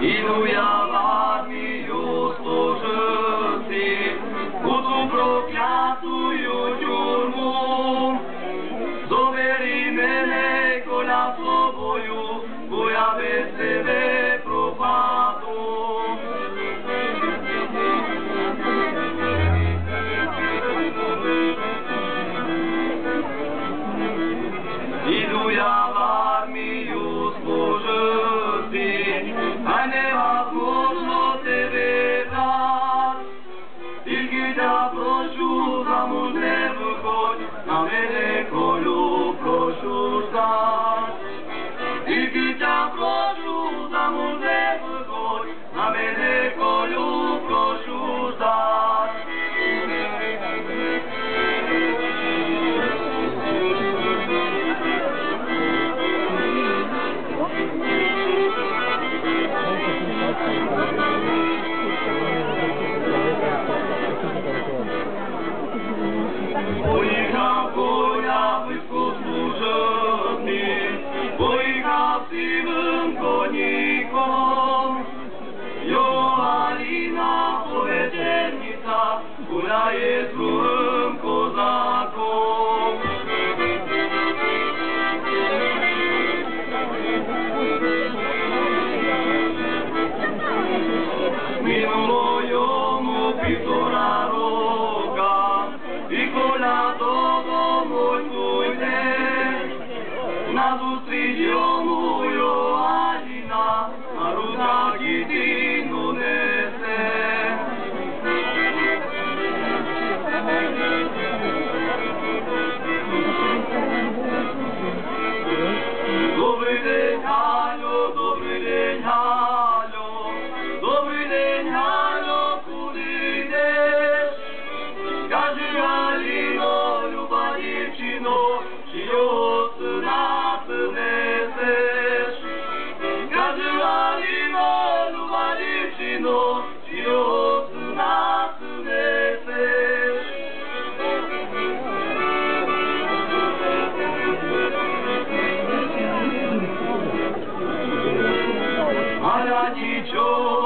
Hallelujah. Amen. Boga je zlom kozakom. Minulo jomu pitora roka i kola to na zustri rejoice.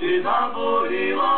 Чи заболіла